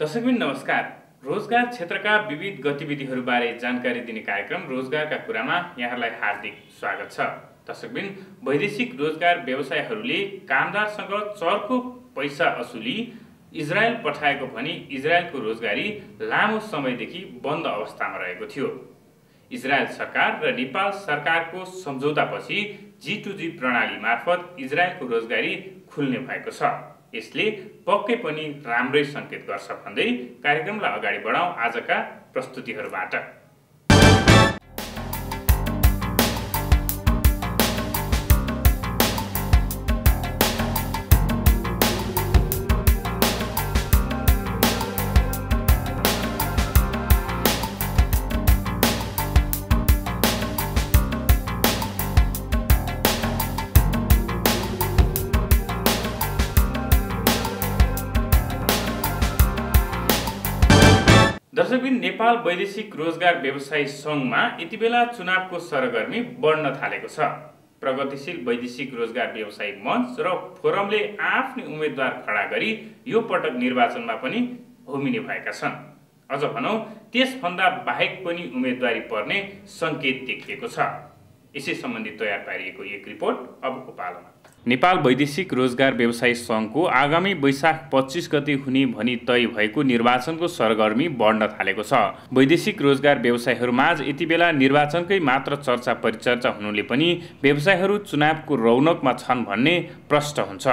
दर्शकबिन नमस्कार। रोजगार क्षेत्रका विविध गतिविधिहरूबारे जानकारी दिने कार्यक्रम रोजगारका कुरामा यहाँलाई हार्दिक स्वागत छ। दर्शकबिन वैदेशिक रोजगार व्यवसायहरूले कामदारसँग चर्को पैसा असुली इजरायल पठाएको भनी इजरायलको रोजगारी लामो समयदेखि बन्द अवस्थामा रहेको थियो। इजरायल सरकार र नेपाल सरकारको सम्झौतापछि जी टु जी प्रणाली मार्फत इजरायलको रोजगारी खुल्ने भएको छ। यसले पक्कै पनि राम्रै सङ्केत गर्छ भन्दै कार्यक्रमलाई अगाडि बढाउँ आजका प्रस्तुतिहरूबाट। नेपाल वैदेशिक रोजगार व्यवसायी सङ्घमा यति बेला चुनावको सरगर्मी बढ्न थालेको छ। प्रगतिशील वैदेशिक रोजगार व्यवसायी मञ्च र फोरमले आफ्नै उम्मेद्वार खडा गरी यो पटक निर्वाचनमा पनि होमिने भएका छन्। अझ भनौँ त्यसभन्दा बाहेक पनि उम्मेदवारी पर्ने सङ्केत देखिएको छ। यसै सम्बन्धी तयार पारिएको एक रिपोर्ट अबको पालोमा नेपाल वैदेशिक रोजगार व्यवसायी सङ्घको आगामी वैशाख पच्चिस गते हुने भनी तय भएको निर्वाचनको सरगर्मी बढ्न थालेको छ। वैदेशिक रोजगार व्यवसायहरूमाझ यति बेला निर्वाचनकै मात्र चर्चा परिचर्चा हुनुले पनि व्यवसायहरू चुनावको रौनकमा छन् भन्ने प्रष्ट हुन्छ।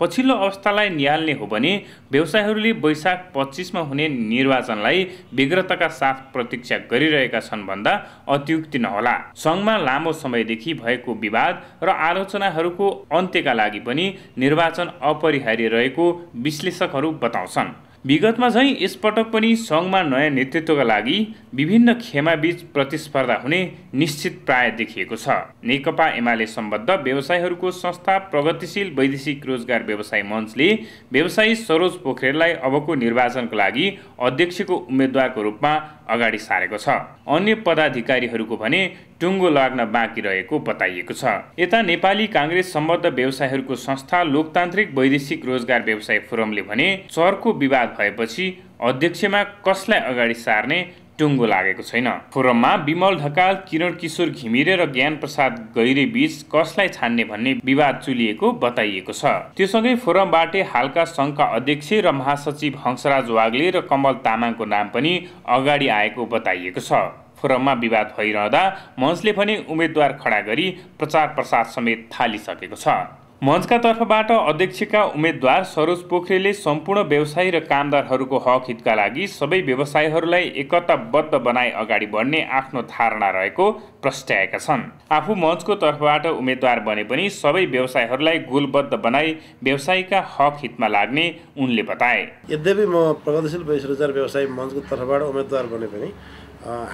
पछिल्लो अवस्थालाई निहाल्ने हो भने व्यवसायहरूले वैशाख पच्चिसमा हुने निर्वाचनलाई विग्रतका साथ प्रतीक्षा गरिरहेका छन् भन्दा अत्युक्ति नहोला। सङ्घमा लामो समयदेखि भएको विवाद र आलोचनाहरूको अन्त्यका लागि पनि निर्वाचन अपरिहार्य रहेको विश्लेषकहरू बताउँछन्। विगतमा झैँ यसपटक पनि सङ्घमा नयाँ नेतृत्वका लागि विभिन्न खेमाबीच प्रतिस्पर्धा हुने निश्चित प्राय देखिएको छ। नेकपा एमाले सम्बद्ध व्यवसायहरूको संस्था प्रगतिशील वैदेशिक रोजगार व्यवसाय मञ्चले व्यवसायी सरोज पोखरेललाई अबको निर्वाचनको लागि अध्यक्षको उम्मेद्वारको रूपमा अगाडि सारेको छ। अन्य पदाधिकारीहरूको भने टुङ्गो लाग्न बाँकी रहेको बताइएको छ। यता नेपाली काङ्ग्रेस सम्बद्ध व्यवसायहरूको संस्था लोकतान्त्रिक वैदेशिक रोजगार व्यवसाय फोरमले भने चरको विवाद भएपछि अध्यक्षमा कसलाई अगाडि सार्ने टुङ्गो लागेको छैन। फोरममा विमल ढकाल किरण किशोर घिमिरे र ज्ञान प्रसाद गैरे बीच कसलाई छान्ने भन्ने विवाद चुलिएको बताइएको छ। त्योसँगै फोरमबाटै हालका सङ्घका अध्यक्ष र महासचिव हंसराज वाग्ले र कमल तामाङको नाम पनि अगाडि आएको बताइएको छ। फोरममा विवाद भइरहँदा मञ्चले पनि उम्मेद्वार खडा गरी प्रचार प्रसार समेत थालिसकेको छ। मञ्चका तर्फबाट अध्यक्षका उम्मेद्वार सरोज पोखरेलले सम्पूर्ण व्यवसायी र कामदारहरूको हक हितका लागि सबै व्यवसायीहरूलाई एकताबद्ध बनाई अगाडि बढ्ने आफ्नो धारणा रहेको प्रस्ट्याएका छन्। आफू मञ्चको तर्फबाट उम्मेद्वार बने पनि सबै व्यवसायीहरूलाई गोलबद्ध बनाई व्यवसायीका हक हितमा लाग्ने उनले बताए। यद्यपि म प्रगतिशील रोजगार व्यवसाय मञ्चको तर्फबाट उम्मेद्वार बने पनि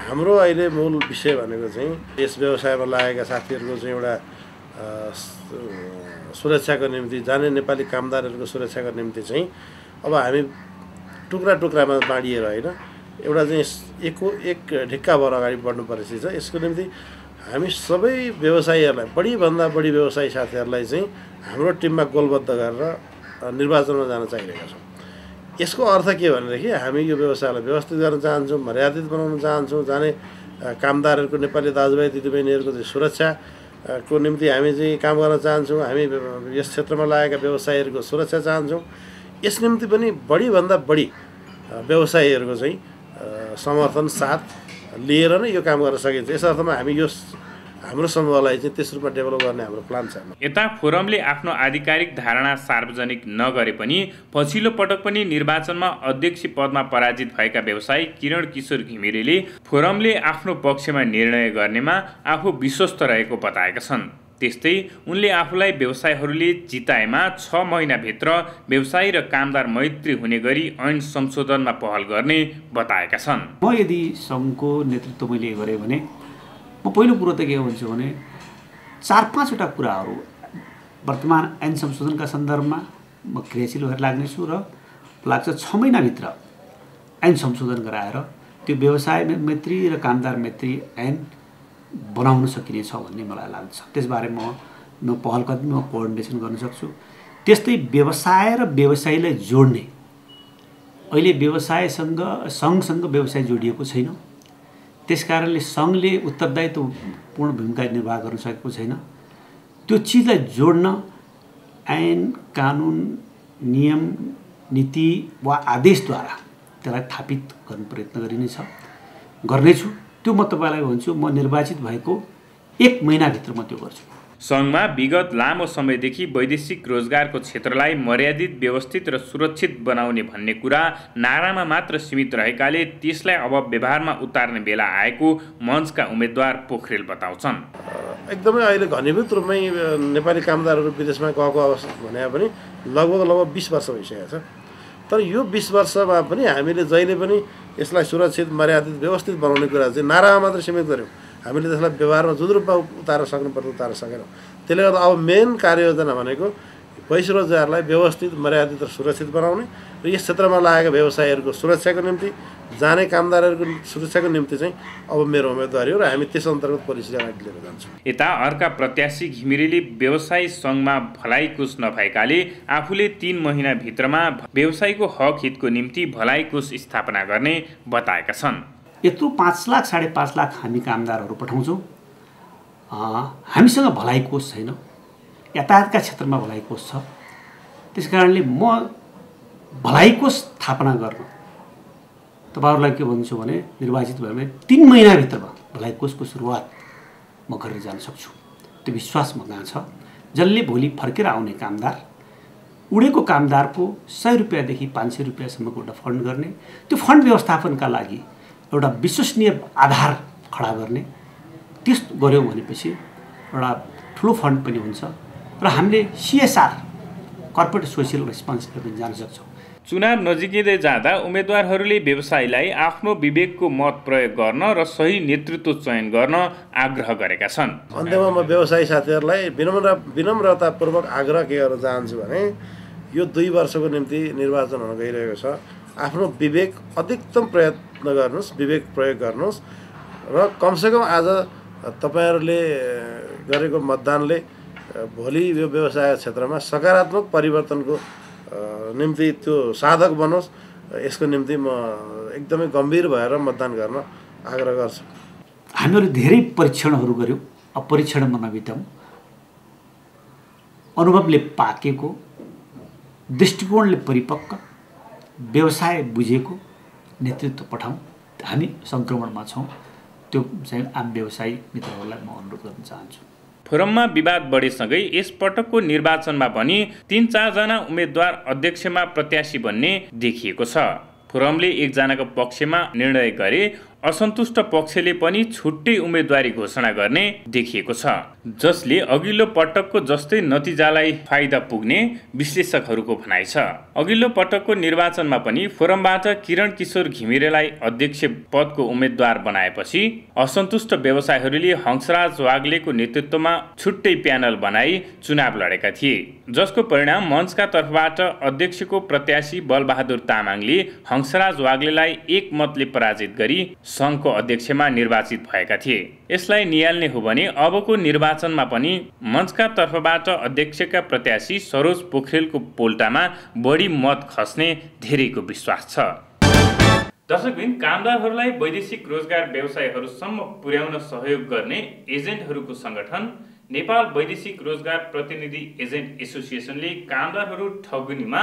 हाम्रो अहिले मूल विषय भनेको चाहिँ यस व्यवसायमा लागेका साथीहरूको चाहिँ एउटा सुरक्षाको निम्ति जाने नेपाली कामदारहरूको सुरक्षाको निम्ति चाहिँ अब हामी टुक्रा टुक्रामा बाँडिएर होइन एउटा चाहिँ एको एक ढिक्का भएर अगाडि बढ्नु परिस्थिति छ। यसको निम्ति हामी सबै व्यवसायीहरूलाई बढीभन्दा बढी व्यवसायी साथीहरूलाई चाहिँ हाम्रो टिममा गोलबद्ध गरेर निर्वाचनमा जान चाहिरहेका छौँ। यसको अर्थ के भनेदेखि हामी यो व्यवसायलाई व्यवस्थित गर्न चाहन्छौँ मर्यादित बनाउन चाहन्छौँ जाने कामदारहरूको नेपाली दाजुभाइ दिदीबहिनीहरूको चाहिँ सुरक्षाको निम्ति हामी चाहिँ काम गर्न चाहन्छौँ हामी यस क्षेत्रमा लागेका व्यवसायीहरूको सुरक्षा चाहन्छौँ। यस निम्ति पनि बढीभन्दा बढी व्यवसायीहरूको चाहिँ समर्थन साथ लिएर नै यो काम गर्न सकिन्छ। यस अर्थमा हामी यो हाम्रो समूहलाई चाहिँ त्यस रूपमा डेभलप गर्ने हाम्रो प्लान छ यता फोरमले आफ्नो आधिकारिक धारणा सार्वजनिक नगरे पनि पछिल्लो पटक पनि निर्वाचनमा अध्यक्ष पदमा पराजित भएका व्यवसायी किरण किशोर घिमिरेले फोरमले आफ्नो पक्षमा निर्णय गर्नेमा आफू विश्वस्त रहेको बताएका छन्। त्यस्तै उनले आफूलाई व्यवसायहरूले जिताएमा छ महिनाभित्र व्यवसायी र कामदार मैत्री हुने गरी ऐन संशोधनमा पहल गर्ने बताएका छन्। म यदि सङ्घको नेतृत्व मैले गरेँ भने म पहिलो कुरो त के भन्छु भने चार पाँचवटा कुराहरू वर्तमान ऐन संशोधनका सन्दर्भमा म क्रियाशील भएर लाग्नेछु र लाग्छ छ महिनाभित्र ऐन संशोधन गराएर त्यो व्यवसाय मैत्री र कामदार मैत्री ऐन बनाउन सकिनेछ भन्ने मलाई लाग्छ। त्यसबारे म म पहल कदमी म कोअर्डिनेसन गर्न सक्छु। त्यस्तै व्यवसाय र व्यवसायीलाई जोड्ने। अहिले व्यवसायसँग सङ्घसँग व्यवसाय जोडिएको छैन। त्यस कारणले सङ्घले उत्तरदायित्वपूर्ण भूमिका निर्वाह गर्न सकेको छैन। त्यो चिजलाई जोड्न ऐन कानुन नियम नीति वा आदेशद्वारा त्यसलाई थापित गर्ने प्रयत्न गरिनेछ गर्नेछु। त्यो म तपाईँलाई भन्छु म निर्वाचित भएको एक महिनाभित्र म त्यो गर्छु। सङ्घमा विगत लामो समयदेखि वैदेशिक रोजगारको क्षेत्रलाई मर्यादित व्यवस्थित र सुरक्षित बनाउने भन्ने कुरा नारामा मात्र सीमित रहेकाले त्यसलाई अब व्यवहारमा उतार्ने बेला आएको मञ्चका उम्मेद्वार पोखरेल बताउँछन्। एकदमै अहिले घनीभूत रूपमै नेपाली कामदारहरू विदेशमा गएको अवस्था भने पनि लगभग लगभग बिस वर्ष भइसकेको छ। तर यो बिस वर्षमा पनि हामीले जहिले पनि यसलाई सुरक्षित मर्यादित व्यवस्थित बनाउने कुरा चाहिँ नारामा मात्र सीमित गऱ्यौँ। हामीले त्यसलाई व्यवहारमा जुन रूपमा उतार्न सक्नुपर्छ उतार्न सकेनौँ। त्यसले गर्दा अब मेन कार्ययोजना भनेको वैश्व रोजगारलाई व्यवस्थित मर्यादित र सुरक्षित बनाउने र यस क्षेत्रमा लागेका व्यवसायहरूको सुरक्षाको निम्ति जाने कामदारहरूको सुरक्षाको निम्ति चाहिँ अब मेरो उम्मेदवारी हो र हामी त्यस अन्तर्गत पोलिसी अगाडि लिएर जान्छौँ। यता अर्का प्रत्याशी घिमिरेले व्यवसाय सङ्घमा भलाइ कुछ नभएकाले आफूले तिन महिनाभित्रमा व्यवसायको हक हितको निम्ति भलाइ कुछ स्थापना गर्ने बताएका छन्। यत्रो पाँच लाख साढे पाँच लाख हामी कामदारहरू पठाउँछौँ। हामीसँग भलाइ कोष छैन। यातायातका क्षेत्रमा भलाइ कोष छ। त्यस कारणले म भलाइ कोष स्थापना गर्न तपाईँहरूलाई के भन्छु भने निर्वाचित भयो भने तिन महिनाभित्रमा भलाइ कोषको सुरुवात म गरेर जान सक्छु। त्यो विश्वास मसँग छ? जसले भोलि फर्केर आउने कामदार उडेको कामदारको सय रुपियाँदेखि पाँच सय रुपियाँसम्मको एउटा फन्ड गर्ने। त्यो फन्ड व्यवस्थापनका लागि एउटा विश्वसनीय आधार खडा गर्ने। त्यस्तो गऱ्यौँ भनेपछि एउटा ठुलो फन्ड पनि हुन्छ र हामीले सिएसआर कर्पोरेट सोसियल रेस्पोन्सिबिलिटी पनि जान सक्छौँ। चुनाव नजिकै जाँदा उम्मेद्वारहरूले व्यवसायलाई आफ्नो विवेकको मत प्रयोग गर्न र सही नेतृत्व चयन गर्न आग्रह गरेका छन्। अन्त्यमा म व्यवसायी साथीहरूलाई विनम्र विनम्रतापूर्वक आग्रह के गर्न चाहन्छु भने यो दुई वर्षको निम्ति निर्वाचन हुन गइरहेको छ। आफ्नो विवेक अधिकतम प्रयत्न गर्नुहोस् विवेक प्रयोग गर्नुहोस् र कमसेकम आज तपाईँहरूले गरेको मतदानले भोलि यो व्यवसाय क्षेत्रमा सकारात्मक परिवर्तनको निम्ति त्यो साधक बनोस्। यसको निम्ति म एकदमै गम्भीर भएर मतदान गर्न आग्रह गर्छु। हामीहरू धेरै परीक्षणहरू गऱ्यौँ अब परीक्षणमा नबिताउँ। अनुभवले पाकेको दृष्टिकोणले परिपक्व व्यवसाय बुझेको नेतृत्व पठाउँ। हामी सङ्क्रमणमा छौँ। त्यो चाहिँ आम व्यवसायी मित्रहरूलाई म अनुरोध गर्न चाहन्छु। फोरममा विवाद बढेसँगै यसपटकको निर्वाचनमा पनि तिन चारजना उम्मेद्वार अध्यक्षमा प्रत्याशी भन्ने देखिएको छ। फोरमले एकजनाको पक्षमा निर्णय गरे असन्तुष्ट पक्षले पनि छुट्टै उम्मेदवारी घोषणा गर्ने देखिएको छ। जसले अघिल्लो पटकको जस्तै नतिजालाई फाइदा पुग्ने विश्लेषकहरूको भनाइ छ। अघिल्लो पटकको निर्वाचनमा पनि फोरमबाट किरण किशोर घिमिरेलाई अध्यक्ष पदको उम्मेद्वार बनाएपछि असन्तुष्ट व्यवसायहरूले हंसराज वाग्लेको नेतृत्वमा छुट्टै प्यानल बनाई चुनाव लडेका थिए। जसको परिणाम मञ्चका तर्फबाट अध्यक्षको प्रत्याशी बलबहादुर तामाङले हंसराज वाग्लेलाई एक मतले पराजित गरी सङ्घको अध्यक्षमा निर्वाचित भएका थिए। यसलाई निहाल्ने हो भने अबको निर्वाचनमा पनि मञ्चका तर्फबाट अध्यक्षका प्रत्याशी सरोज पोखरेलको पोल्टामा बढी मत खस्ने धेरैको विश्वास छ। दर्शकबिन कामदारहरूलाई वैदेशिक रोजगार व्यवसायहरूसम्म पुर्याउन सहयोग गर्ने एजेन्टहरूको सङ्गठन नेपाल वैदेशिक रोजगार प्रतिनिधि एजेन्ट एसोसिएसनले कामदारहरू ठगुनीमा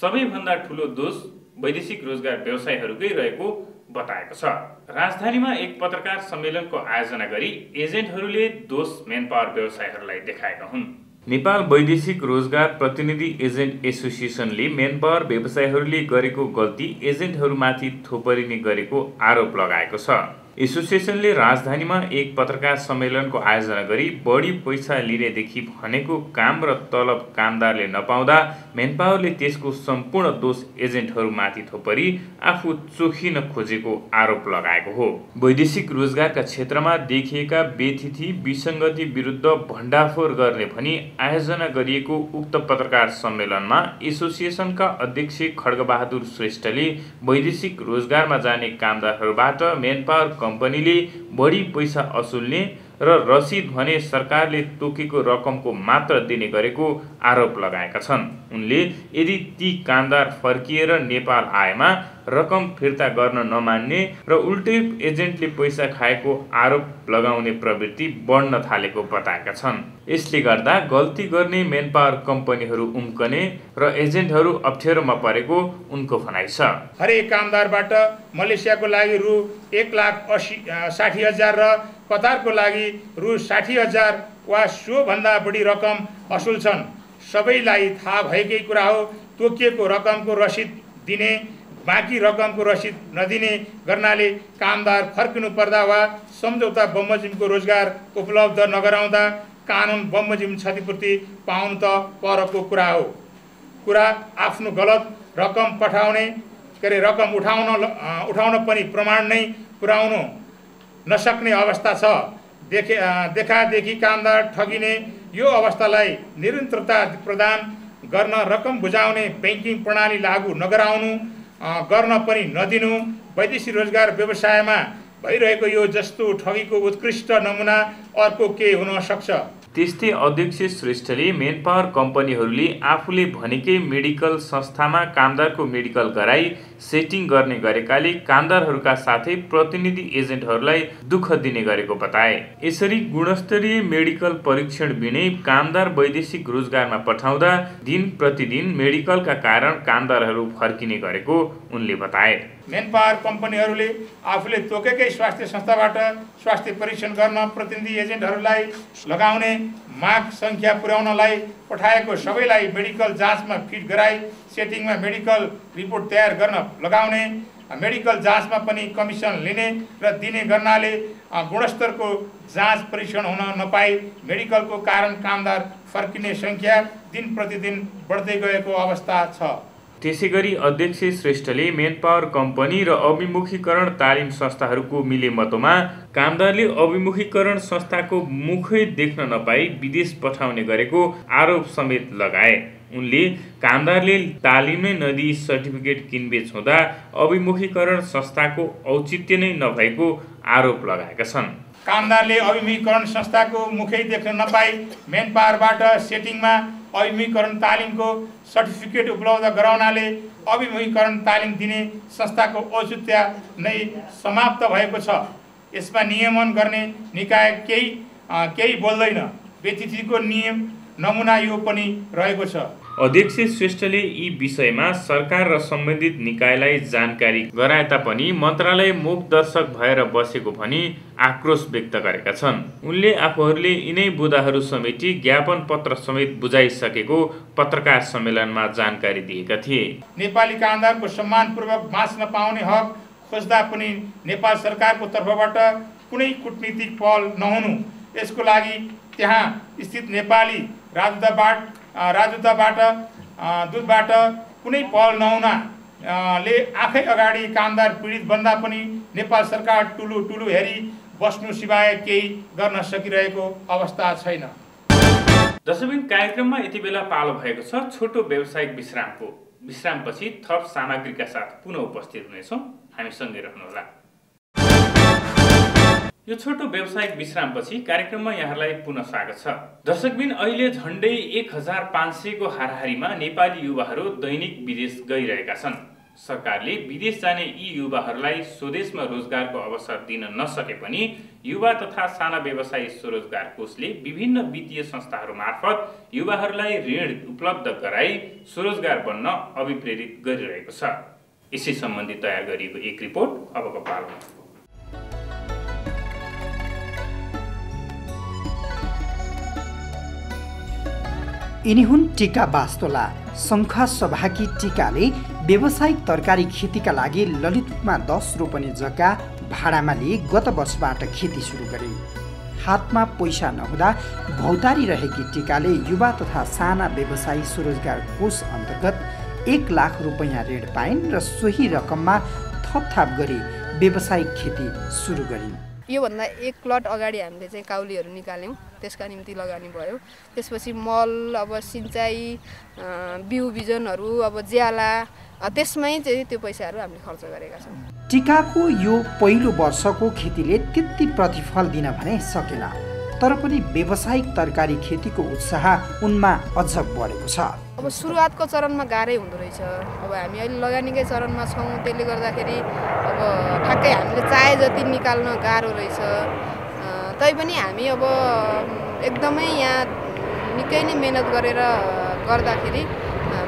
सबैभन्दा ठुलो दोष वैदेशिक रोजगार व्यवसायहरूकै रहेको बताएको छ। राजधानीमा एक पत्रकार सम्मेलनको आयोजना गरी एजेन्टहरूले दोष मेन पावर व्यवसायहरूलाई देखाएका हुन्। नेपाल वैदेशिक रोजगार प्रतिनिधि एजेन्ट एसोसिएसनले मेन पावर व्यवसायहरूले गरेको गल्ती एजेन्टहरूमाथि थोपरिने गरेको आरोप लगाएको छ। एसोसिएसनले राजधानीमा एक पत्रकार सम्मेलनको आयोजना गरी बढी पैसा लिनेदेखि भनेको काम र तलब कामदारले नपाउँदा मेनपावरले त्यसको सम्पूर्ण दोष एजेन्टहरूमाथि थोपरी आफू चोखिन खोजेको आरोप लगाएको हो। वैदेशिक रोजगारका क्षेत्रमा देखिएका बेथिथि विसङ्गति विरुद्ध भण्डाफोर गर्ने भनी आयोजना गरिएको उक्त पत्रकार सम्मेलनमा एसोसिएसनका अध्यक्ष खड्गबहादुर श्रेष्ठले वैदेशिक रोजगारमा जाने कामदारहरूबाट मेनपावर कम्पनीले बढी पैसा असुल्ने र रसिद भने सरकारले तोकेको रकमको मात्र दिने गरेको आरोप लगाएका छन्। उनले यदि ती कामदार फर्किएर नेपाल आएमा रकम फिर्ता गर्न नमान्ने र उल्टै एजेन्टले पैसा खाएको आरोप लगाउने प्रवृत्ति बढ्न थालेको बताएका छन्। यसले गर्दा गल्ती गर्ने मेन पावर कम्पनीहरू उम्कने र एजेन्टहरू अप्ठ्यारोमा परेको उनको भनाइ छ। हरेक कामदारबाट मलेसियाको लागि रु एक लाख असी साठी हजार र कतारको लागि रु साठी हजार वा सोभन्दा बढी रकम असुल छन्। सबैलाई थाहा भएकै कुरा हो तोकिएको रकमको रसिद दिने बाँकी रकमको रसिद नदिने गर्नाले कामदार फर्किनु पर्दा वा सम्झौता बमोजिमको रोजगार उपलब्ध नगराउँदा कानुन बमोजिम क्षतिपूर्ति पाउनु त परको कुरा हो। कुरा आफ्नो गलत रकम पठाउने के अरे रकम उठाउन उठाउन पनि प्रमाण नै पुर्याउनु नसक्ने अवस्था छ। देखे देखादेखि कामदार ठगिने यो अवस्थालाई निरन्तरता प्रदान गर्न रकम बुझाउने ब्याङ्किङ प्रणाली लागू नगराउनु गर्न पनि नदिनु। वैदेशिक रोजगार व्यवसायमा भइरहेको यो जस्तो ठगीको उत्कृष्ट नमुना अर्को के हुन सक्छ? त्यस्तै अध्यक्ष श्रेष्ठले मेन पावर कम्पनीहरूले आफूले भनेकै मेडिकल संस्थामा कामदारको मेडिकल गराई सेटिङ गर्ने गरेकाले कामदारहरूका साथै प्रतिनिधि एजेन्टहरूलाई दुःख दिने गरेको बताए। यसरी गुणस्तरीय मेडिकल परीक्षण बिनै कामदार वैदेशिक रोजगारमा पठाउँदा दिन प्रतिदिन मेडिकलका कारण कामदारहरू फर्किने गरेको उनले बताए। मेन पावर कम्पनीहरूले आफूले तोकेकै स्वास्थ्य संस्थाबाट स्वास्थ्य परीक्षण गर्न प्रतिनिधि एजेन्टहरूलाई लगाउने माग सङ्ख्या पुर्याउनलाई पठाएको सबैलाई मेडिकल जाँचमा फिट गराई सेटिङमा मेडिकल रिपोर्ट तयार गर्न लगाउने मेडिकल जाँचमा पनि कमिसन लिने र दिने गर्नाले गुणस्तरको जाँच परीक्षण हुन नपाई मेडिकलको कारण कामदार फर्किने सङ्ख्या दिन प्रतिदिन बढ्दै गएको अवस्था छ। त्यसै गरी अध्यक्ष श्रेष्ठले मेन पावर कम्पनी र अभिमुखीकरण तालिम संस्थाहरूको मिलेमतोमा कामदारले अभिमुखीकरण संस्थाको मुखै देख्न नपाई विदेश पठाउने गरेको आरोप समेत लगाए। उनले कामदारले तालिमै नदिई सर्टिफिकेट किनबेच हुँदा अभिमुखीकरण संस्थाको औचित्य नै नभएको आरोप लगाएका छन्। कामदारले अभिमुखीकरण संस्थाको मुखै देख्न नपाई मेन पावरबाट सेटिङमा अभिमुखीकरण तालिमको सर्टिफिकेट उपलब्ध गराउनाले अभिमुखीकरण तालिम दिने संस्थाको औचित्य नै समाप्त भएको छ। यसमा नियमन गर्ने निकाय केही केही बोल्दैन। व्यतिथिको नियम नमुना यो पनि रहेको छ। अध्यक्ष श्रेष्ठले यी विषयमा सरकार र सम्बन्धित निकायलाई जानकारी गराए तापनि मन्त्रालय मुख दर्शक भएर बसेको भनी आक्रोश व्यक्त गरेका छन्। उनले आफूहरूले यिनै बुदाहरू समेटी ज्ञापन पत्र समेत बुझाइसकेको पत्रकार सम्मेलनमा जानकारी दिएका थिए। नेपाली कामदारको सम्मानपूर्वक बाँच्न पाउने हक खोज्दा पनि नेपाल सरकारको तर्फबाट कुनै कुटनीतिक पहल नहुनु। यसको लागि त्यहाँ स्थित नेपाली राजदूताबाट राजदूताबाट दुधबाट कुनै पहल नहुना ले आफै अगाडि कामदार पीडित बन्दा पनि नेपाल सरकार टुलु टुलु हेरी बस्नु सिवाय केही गर्न सकिरहेको अवस्था छैन। दशबिन कार्यक्रममा यति बेला पालो भएको छ छोटो व्यावसायिक विश्रामको। विश्रामपछि थप सामग्रीका साथ पुनः उपस्थित हुनेछौँ। हामीसँगै रहनुहोला। यो छोटो व्यावसायिक विश्रामपछि कार्यक्रममा यहाँलाई पुनः स्वागत छ। दर्शकबिन अहिले झन्डै एक हजार पाँच सयको हाराहारीमा नेपाली युवाहरू दैनिक विदेश गइरहेका छन्। सरकारले विदेश जाने यी युवाहरूलाई स्वदेशमा रोजगारको अवसर दिन नसके पनि युवा तथा साना व्यवसायी स्वरोजगार कोषले विभिन्न वित्तीय संस्थाहरू मार्फत युवाहरूलाई ऋण उपलब्ध गराई स्वरोजगार बन्न अभिप्रेरित गरिरहेको छ। यसै सम्बन्धी तयार गरिएको एक रिपोर्ट अबको पालो यिनी हुन् टिका बास्तोला। शङ्खा सभाकी टिकाले व्यावसायिक तरकारी खेतीका लागि ललितपुरमा दस रोपनी जग्गा भाडामा लिए गत वर्षबाट खेती सुरु गरिन् हातमा पैसा नहुँदा भौतारी रहेकी टिकाले युवा तथा साना व्यवसायी स्वरोजगार कोष अन्तर्गत एक लाख रुपियाँ ऋण पाइन् र सोही रकममा थपथाप गरी व्यावसायिक खेती सुरु गरिन्। योभन्दा एक प्लट अगाडि हामीले चाहिँ काउलीहरू निकाल्यौँ। त्यसका निम्ति लगानी भयो। त्यसपछि मल अब सिँचाइ बिउ बिजनहरू अब ज्याला त्यसमै चाहिँ त्यो पैसाहरू हामीले खर्च गरेका छौँ। टिकाको यो पहिलो वर्षको खेतीले त्यति प्रतिफल दिन भने सकेन। तर पनि व्यावसायिक तरकारी खेतीको उत्साह उनमा अझ बढेको छ। अब सुरुवातको चरणमा गाह्रै हुँदो रहेछ। अब हामी अहिले लगानीकै चरणमा छौँ त्यसले गर्दाखेरि अब ठ्याक्कै हामीले चाहे जति निकाल्न गाह्रो रहेछ। तैपनि हामी अब एकदमै यहाँ निकै नै मिहिनेत गरेर गर्दाखेरि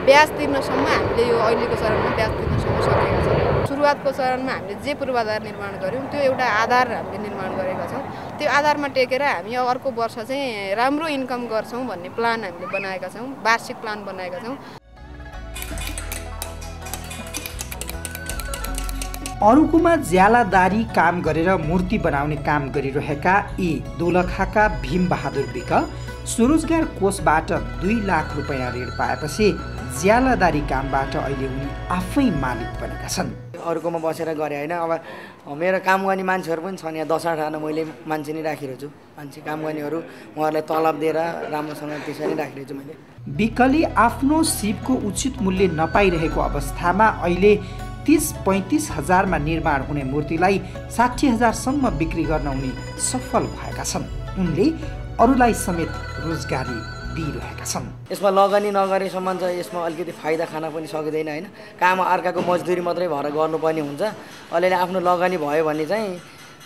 ब्याज तिर्नसम्म हामीले यो अहिलेको चरणमा ब्याज तिर्नसम्म सकेका छौँ। सुरुवातको चरणमा हामीले जे पूर्वाधार निर्माण गऱ्यौँ त्यो एउटा आधार हामीले निर्माण गरेका छौँ। त्यो आधारमा टेकेर हामी अर्को वर्ष चाहिँ राम्रो इन्कम गर्छौँ भन्ने प्लान हामीले बनाएका छौँ वार्षिक प्लान बनाएका छौँ। अरूकोमा ज्यालादारी काम गरेर मूर्ति बनाउने काम गरिरहेका यी दोलखाका भीमबहादुर विक स्वरोजगार कोषबाट दुई लाख रुपियाँ ऋण पाएपछि ज्यालादारी कामबाट अहिले उनी आफै मालिक बनेका छन्। अरूकोमा बसेर गरेँ होइन। अब मेरो काम गर्ने मान्छेहरू पनि छन् यहाँ दस आठजना मैले मान्छे नै राखिरहेको छु। मान्छे काम गर्नेहरू उहाँहरूलाई तलब दिएर राम्रोसँग त्यसरी राखिरहेको छु मैले। विकले आफ्नो सिपको उचित मूल्य नपाइरहेको अवस्थामा अहिले तिस पैँतिस हजारमा निर्माण हुने मूर्तिलाई साठी हजारसम्म बिक्री गर्न उनी सफल भएका छन्। उनले अरूलाई समेत रोजगारी दिइरहेका छन्। यसमा लगानी नगरेसम्म चाहिँ यसमा अलिकति फाइदा खान पनि सकिँदैन होइन? काम अर्काको मजदुरी मात्रै भएर गर्नुपर्ने हुन्छ। अलिअलि आफ्नो लगानी भयो भने चाहिँ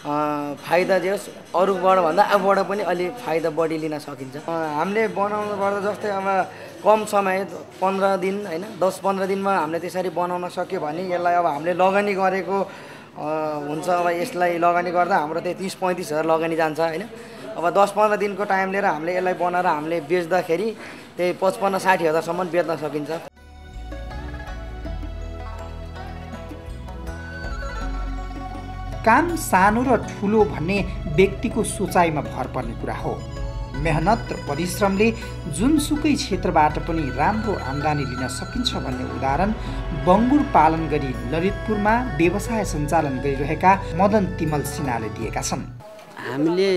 फाइदा होस् अरूबाट भन्दा आफूबाट पनि अलि फाइदा बढी लिन सकिन्छ। हामीले बनाउनु पर्दा जस्तै अब कम समय पन्ध्र दिन होइन? दस पन्ध्र दिनमा हामीले त्यसरी बनाउन सक्यो भने यसलाई अब हामीले लगानी गरेको हुन्छ। अब यसलाई लगानी गर्दा हाम्रो त्यही तिस पैँतिस हजार लगानी जान्छ होइन? अब दस पन्ध्र दिनको टाइम लिएर हामीले यसलाई बनाएर हामीले बेच्दाखेरि त्यही पचपन्न साठी हजारसम्म बेच्न सकिन्छ। काम सानो र ठुलो भन्ने व्यक्तिको सोचाइमा भर पर्ने कुरा हो। मेहनत र परिश्रमले जुनसुकै क्षेत्रबाट पनि राम्रो आम्दानी लिन सकिन्छ भन्ने उदाहरण बङ्गुर पालन गरी ललितपुरमा व्यवसाय सञ्चालन गरिरहेका मदन तिमल सिन्हाले दिएका छन्। हामीले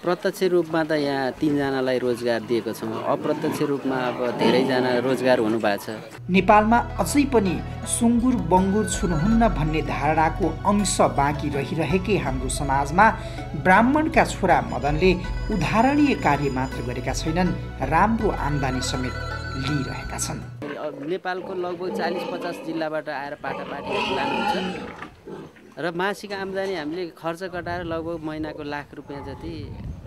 प्रत्यक्ष रूपमा त यहाँ तिनजनालाई रोजगार दिएको छौँ। अप्रत्यक्ष रूपमा अब धेरैजना रोजगार हुनुभएको छ। नेपालमा अझै पनि सुँगुर बङ्गुर छुनुहुन्न भन्ने धारणाको अंश बाँकी रहिरहेकै हाम्रो समाजमा ब्राह्मणका छोरा मदनले उदाहरणीय कार्य मात्र गरेका छैनन् राम्रो आम्दानी समेत लिइरहेका छन्। नेपालको लगभग चालिस पचास जिल्लाबाट आएर पाटापाटीहरू लानुहुन्छ। र मासिक आम्दानी हामीले खर्च कटाएर लगभग महिनाको लाख रुपियाँ जति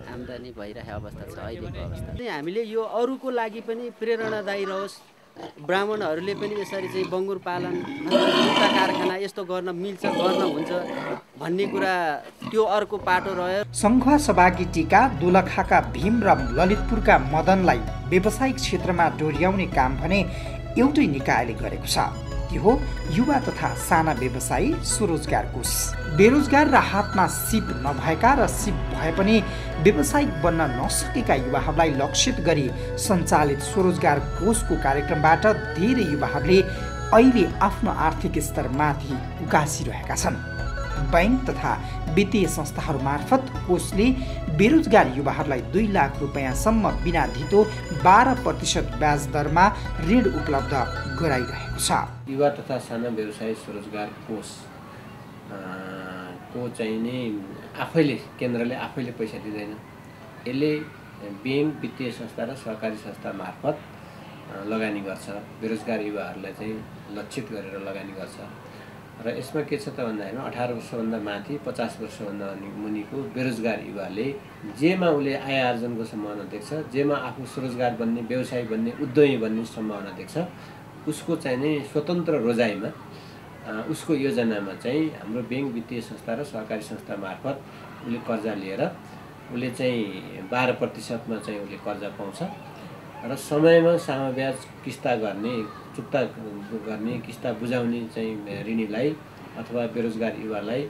आम्दानी भइरहेको अवस्था छ अहिलेको अवस्था। हामीले यो अरूको लागि पनि प्रेरणादायी रहोस्। ब्राह्मणहरूले पनि यसरी चाहिँ बङ्गुर पालन कारखाना यस्तो गर्न मिल्छ गर्न हुन्छ भन्ने कुरा त्यो अर्को पाटो रह्यो। सङ्घ सभाकी टिका दोलखाका भीम र ललितपुरका मदनलाई व्यावसायिक क्षेत्रमा डोर्याउने काम भने एउटै निकायले गरेको छ। त्यो हो युवा तथा साना व्यवसायी स्वरोजगार कोष। बेरोजगार र हातमा सिप नभएका र सिप भए पनि व्यावसायिक बन्न नसकेका युवाहरूलाई लक्षित गरी सञ्चालित स्वरोजगार कोषको कार्यक्रमबाट धेरै युवाहरूले अहिले आफ्नो आर्थिक स्तर माथि उकासिरहेका छन्। बैङ्क तथा वित्तीय संस्थाहरू मार्फत कोषले बेरोजगार युवाहरूलाई दुई लाख रुपियाँसम्म बिना धितो बाह्र प्रतिशत ब्याज दरमा ऋण उपलब्ध गराइरहेको छ। युवा तथा साना व्यवसाय स्वरोजगार कोष को चाहिँ नि आफैले केन्द्रले आफैले पैसा दिँदैन। यसले ब्याङ्क वित्तीय संस्था र सहकारी संस्था मार्फत लगानी गर्छ। बेरोजगार युवाहरूलाई चाहिँ लक्षित गरेर लगानी गर्छ। र यसमा के छ त भन्दाखेरि अठार वर्षभन्दा माथि पचास वर्षभन्दा मुनिको बेरोजगार युवाले जेमा उसले आय आर्जनको सम्भावना देख्छ जेमा आफू स्वरोजगार बन्ने व्यवसाय बन्ने उद्यमी बन्ने सम्भावना देख्छ। उसको चाहिँ नै स्वतन्त्र रोजाइमा उसको योजनामा चाहिँ हाम्रो ब्याङ्क वित्तीय संस्था र सहकारी संस्था मार्फत उसले कर्जा लिएर उसले चाहिँ बाह्र प्रतिशतमा चाहिँ उसले कर्जा पाउँछ। र समयमा सामा ब्याज किस्ता गर्ने चुक्ता गर्ने किस्ता बुझाउने चाहिँ ऋणीलाई अथवा बेरोजगार युवालाई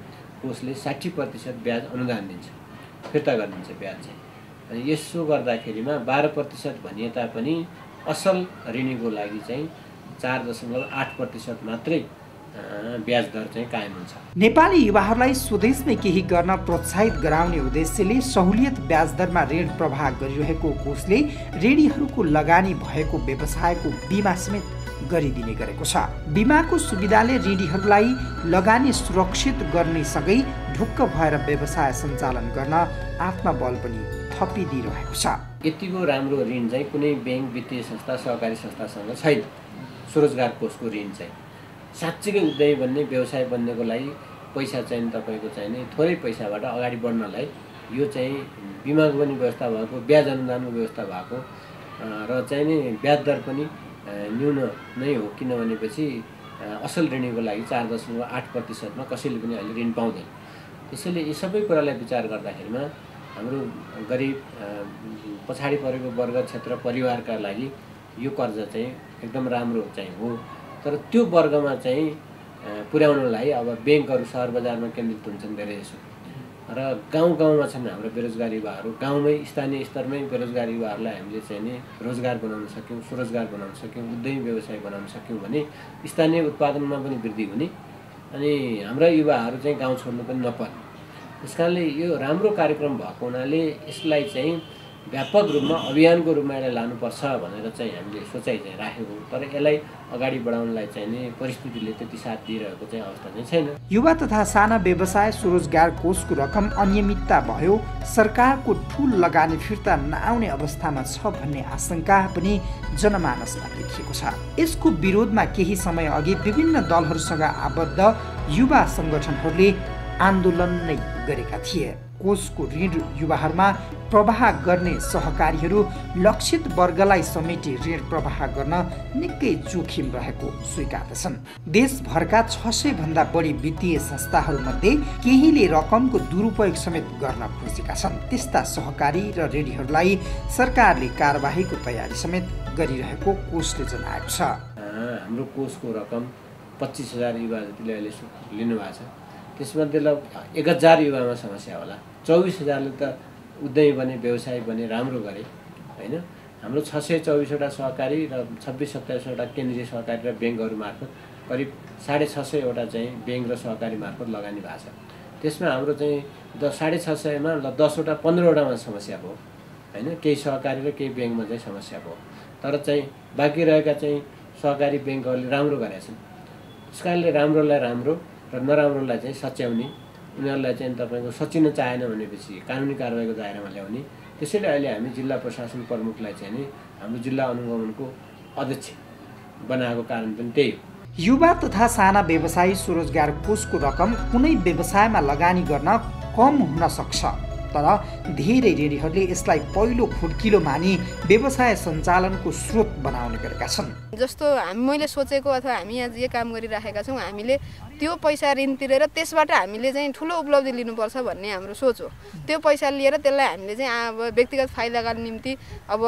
कोषले साठी प्रतिशत ब्याज अनुदान दिन्छ फिर्ता गरिदिन्छ ब्याज चाहिँ। अनि यसो गर्दाखेरिमा बाह्र प्रतिशत भनिए तापनि असल ऋणीको लागि चाहिँ चार दशमलव आठ प्रतिशत मात्रै ब्याज दर चाहिँ कायम हुन्छ। नेपाली युवाहरूलाई स्वदेशमै केही गर्न प्रोत्साहित गराउने उद्देश्यले सहुलियत ब्याज दरमा ऋण प्रवाह गरिरहेको कोषले ऋणीहरूको लगानी भएको व्यवसायको बिमा समेत गरिदिने गरेको छ। बिमाको सुविधाले ऋणीहरूलाई लगानी सुरक्षित गर्ने सँगै ढुक्क भएर व्यवसाय सञ्चालन गर्न आत्मबल पनि थपिदिइरहेको छ। यतिको राम्रो ऋण चाहिँ कुनै ब्याङ्क वित्तीय संस्था सहकारी संस्थासँग छैन। स्वरोजगार कोषको ऋण चाहिँ। साँच्चीकै उद्यमी बन्ने व्यवसाय बन्नेको लागि पैसा चाहिँ तपाईँको चाहिने थोरै पैसाबाट अगाडि बढ्नलाई यो चाहिँ बिमाको पनि व्यवस्था भएको ब्याज अनुदानको व्यवस्था भएको र चाहिँ ब्याज दर पनि न्यून नै हो किन भनेपछि असल ऋणीको लागि चार दशमलव आठ प्रतिशतमा कसैले पनि अहिले ऋण पाउँदैन। त्यसैले यी सबै कुरालाई विचार गर्दाखेरिमा हाम्रो गरिब पछाडि परेको वर्ग क्षेत्र परिवारका लागि यो कर्ज चाहिँ एकदम राम्रो चाहिँ हो। तर त्यो वर्गमा चाहिँ पुर्याउनलाई अब ब्याङ्कहरू सहर बजारमा केन्द्रित हुन्छन् धेरै जसो र गाउँ गाउँमा छन् हाम्रो बेरोजगार युवाहरू गाउँमै स्थानीय स्तरमै बेरोजगार युवाहरूलाई हामीले चाहिँ नि रोजगार बनाउन सक्यौँ स्वरोजगार बनाउन सक्यौँ उद्यमी व्यवसाय बनाउन सक्यौँ भने स्थानीय उत्पादनमा पनि वृद्धि हुने अनि हाम्रा युवाहरू चाहिँ गाउँ छोड्नु पनि नपर्ने। त्यस कारणले यो राम्रो कार्यक्रम भएको हुनाले यसलाई चाहिँ व्यापक रूपमा अभियानको रूपमा यसलाई लानुपर्छ भनेर चाहिँ हामीले सोचाइ चाहिँ राखेको तर यसलाई अगाडि बढाउनलाई चाहिँ नि परिस्थितिले त्यति साथ दिइरहेको चाहिँ अवस्था चाहिँ छैन। युवा तथा साना व्यवसाय स्वरोजगार कोषको रकम अनियमितता भयो सरकारको ठुल लगानी फिर्ता नआउने अवस्थामा छ भन्ने आशंका पनि जनमानसमा देखिएको छ। यसको विरोधमा केही समय अघि विभिन्न दलहरूसँग आबद्ध युवा सङ्गठनहरूले आन्दोलन नै गरेका थिए। कोषको ऋण युवाहरूमा प्रवाह गर्ने सहकारीहरू लक्षित वर्गलाई समेटी ऋण प्रवाह गर्न निकै जोखिम रहेको स्वीकार्दछन्। देशभरका छ सय भन्दा बढी वित्तीय संस्थाहरूमध्ये केहीले रकमको दुरुपयोग समेत गर्न खोजेका छन्। त्यस्ता सहकारी र ऋणीहरूलाई सरकारले कारवाहीको तयारी समेत गरिरहेको कोषले जनाएको छ। हाम्रो कोषको रकम पच्चिस हजार युवा जतिले अहिले लिनुभएको छ। त्यसमध्ये ल एक हजार युवामा समस्या होला। चौबिस हजारले त उद्यमी बने व्यवसाय बने राम्रो गरे होइन? हाम्रो छ सय चौबिसवटा सहकारी र छब्बिस सत्ताइसवटा केन्द्रीय सहकारी र ब्याङ्कहरू मार्फत करिब साढे छ सयवटा चाहिँ ब्याङ्क र सहकारी मार्फत लगानी भएको छ। त्यसमा हाम्रो चाहिँ द साढे छ सयमा ल दसवटा पन्ध्रवटामा समस्या भयो होइन? केही सहकारी र केही ब्याङ्कमा चाहिँ समस्या भयो। तर चाहिँ बाँकी रहेका चाहिँ सहकारी ब्याङ्कहरूले राम्रो गरेका छन्। त्यस कारणले राम्रोलाई राम्रो र नराम्रोलाई चाहिँ सच्याउने। उनीहरूलाई चाहिँ तपाईँको सचिन चाहेन भनेपछि कानुनी कारवाहीको दायरामा ल्याउने। त्यसैले अहिले हामी जिल्ला प्रशासन प्रमुखलाई चाहिँ नि हाम्रो जिल्ला अनुगमनको अध्यक्ष बनाएको कारण पनि त्यही हो। युवा तथा साना व्यवसायी स्वरोजगार कोषको रकम कुनै व्यवसायमा लगानी गर्न कम हुन सक्छ। तर धेरै ऋणीहरूले यसलाई पहिलो खुड्किलो मानि व्यवसाय सञ्चालनको स्रोत बनाउने गरेका छन्। जस्तो हामी मैले सोचेको अथवा हामी यहाँ जे काम गरिराखेका छौँ हामीले त्यो पैसा ऋण तिरेर त्यसबाट हामीले चाहिँ ठुलो उपलब्धि लिनुपर्छ भन्ने हाम्रो सोच हो। त्यो पैसा लिएर त्यसलाई हामीले चाहिँ अब व्यक्तिगत फाइदाका निम्ति अब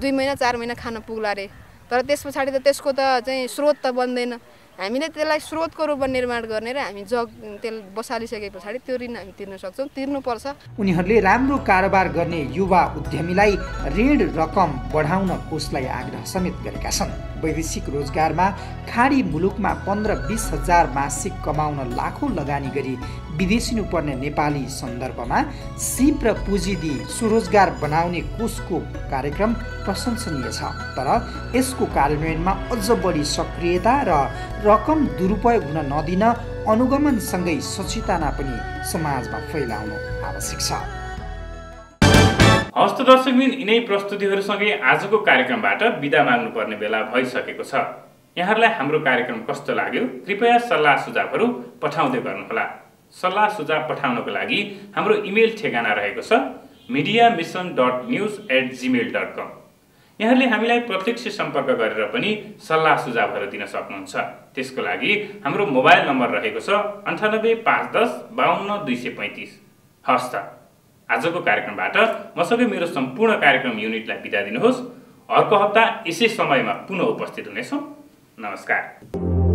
दुई महिना चार महिना खान पुग्ला अरे तर त्यस पछाडि त त्यसको त चाहिँ स्रोत त बन्दैन। हामीले त्यसलाई स्रोतको रूपमा निर्माण गर्ने र हामी जग तेल बसालिसके पछाडि त्यो ऋण हामी तिर्न सक्छौँ तिर्नुपर्छ। उनीहरूले राम्रो कारोबार गर्ने युवा उद्यमीलाई ऋण रकम बढाउन कोषलाई आग्रह समेत गरेका छन्। वैदेशिक रोजगारमा खाडी मुलुकमा पन्ध्र बिस हजार मासिक कमाउन लाखौँ लगानी गरी विदेशिनु पर्ने नेपाली सन्दर्भमा सिप र पुँजी दिई स्वरोजगार बनाउने कोषको कार्यक्रम प्रशंसनीय छ। तर यसको कार्यान्वयनमा अझ बढी सक्रियता र रकम दुरुपयोग हुन नदिन अनुगमनसँगै सचेतना पनि समाजमा फैलाउनु आवश्यक छ। हस्त दर्शकबिन यिनै प्रस्तुतिहरूसँगै आजको कार्यक्रमबाट बिदा माग्नुपर्ने बेला भइसकेको छ। यहाँहरूलाई हाम्रो कार्यक्रम कस्तो लाग्यो? कृपया सल्लाह सुझावहरू पठाउँदै गर्नुहोला। सल्लाह सुझाव पठाउनको लागि हाम्रो इमेल ठेगाना रहेको छ media mission dot news at gmail dot com यहाँले हामीलाई प्रत्यक्ष सम्पर्क गरेर पनि सल्लाह सुझावहरू दिन सक्नुहुन्छ। त्यसको लागि हाम्रो मोबाइल नम्बर रहेको छ अन्ठानब्बे पाँच दस बाहन्न दुई सय पैँतिस। हस् त आजको कार्यक्रमबाट मसँगै मेरो सम्पूर्ण कार्यक्रम युनिटलाई बिदा दिनुहोस्। अर्को हप्ता यसै समयमा पुनः उपस्थित हुनेछौँ। नमस्कार।